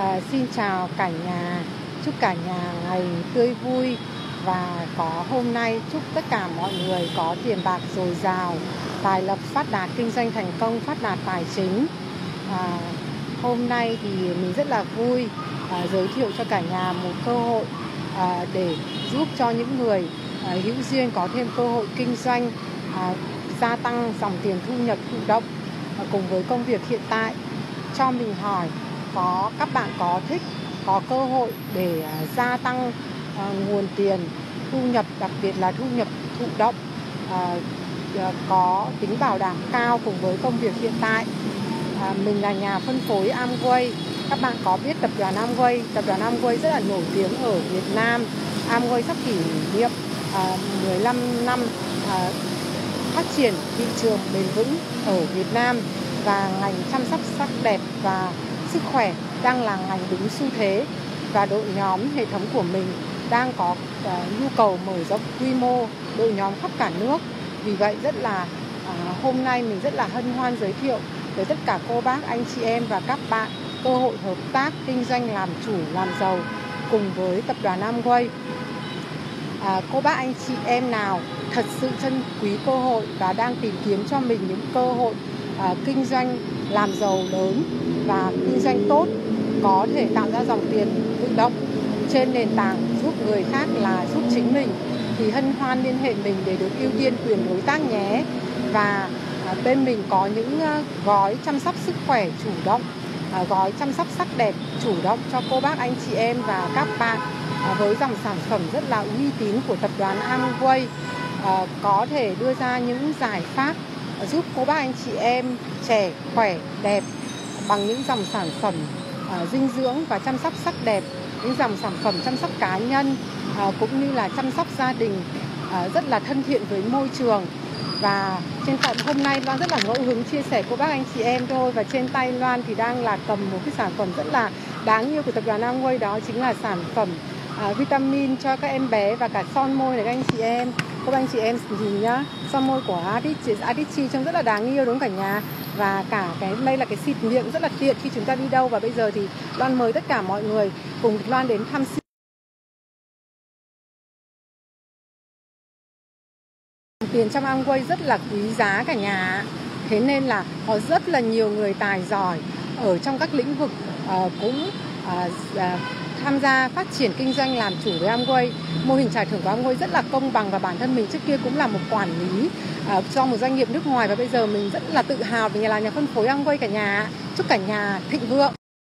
À, xin chào cả nhà, chúc cả nhà ngày tươi vui và có hôm nay chúc tất cả mọi người có tiền bạc dồi dào, tài lộc phát đạt, kinh doanh thành công, phát đạt tài chính. À, hôm nay thì mình rất là vui à, giới thiệu cho cả nhà một cơ hội à, để giúp cho những người à, hữu duyên có thêm cơ hội kinh doanh, à, gia tăng dòng tiền thu nhập thụ động à, cùng với công việc hiện tại. Cho mình hỏi có các bạn có thích có cơ hội để à, gia tăng à, nguồn tiền thu nhập đặc biệt là thu nhập thụ động à, à, có tính bảo đảm cao cùng với công việc hiện tại. À, mình là nhà phân phối Amway. Các bạn có biết tập đoàn Amway? Tập đoàn Amway rất là nổi tiếng ở Việt Nam. Amway sắp kỷ niệm à, 15 năm à, phát triển thị trường bền vững ở Việt Nam và ngành chăm sóc sắc đẹp và sức khỏe đang là ngành đúng xu thế và đội nhóm hệ thống của mình đang có uh, nhu cầu mở rộng quy mô đội nhóm khắp cả nước. Vì vậy rất là uh, hôm nay mình rất là hân hoan giới thiệu tới tất cả cô bác anh chị em và các bạn cơ hội hợp tác kinh doanh làm chủ làm giàu cùng với tập đoàn Amway. À, cô bác anh chị em nào thật sự trân quý cơ hội và đang tìm kiếm cho mình những cơ hội à, kinh doanh làm giàu lớn và kinh doanh tốt, có thể tạo ra dòng tiền tự động trên nền tảng giúp người khác là giúp chính mình, thì hân hoan liên hệ mình để được ưu tiên quyền đối tác nhé. Và à, bên mình có những gói chăm sóc sức khỏe chủ động à, gói chăm sóc sắc đẹp chủ động cho cô bác, anh chị em và các bạn à, với dòng sản phẩm rất là uy tín của tập đoàn Amway. Ờ, có thể đưa ra những giải pháp giúp cô bác, anh chị em trẻ, khỏe, đẹp bằng những dòng sản phẩm uh, dinh dưỡng và chăm sóc sắc đẹp những dòng sản phẩm chăm sóc cá nhân uh, cũng như là chăm sóc gia đình uh, rất là thân thiện với môi trường. Và trên tận hôm nay Loan rất là ngẫu hứng chia sẻ của bác anh chị em thôi. Và trên tay Loan thì đang là cầm một cái sản phẩm rất là đáng yêu của tập đoàn Amway đó chính là sản phẩm uh, vitamin cho các em bé và cả son môi này các anh chị em. Các anh chị em nhìn nhá son môi của Adichie, Adichie trông rất là đáng yêu đúng cả nhà? Và cả cái đây là cái xịt miệng rất là tiện khi chúng ta đi đâu. Và bây giờ thì Loan mời tất cả mọi người cùng Loan đến thăm tiền trong Amway rất là quý giá cả nhà. Thế nên là có rất là nhiều người tài giỏi ở trong các lĩnh vực uh, cũng uh, uh, tham gia phát triển kinh doanh làm chủ với Amway. Mô hình trả thưởng của Amway rất là công bằng và bản thân mình trước kia cũng là một quản lý uh, cho một doanh nghiệp nước ngoài và bây giờ mình rất là tự hào vì là nhà phân phối Amway cả nhà. Chúc cả nhà thịnh vượng.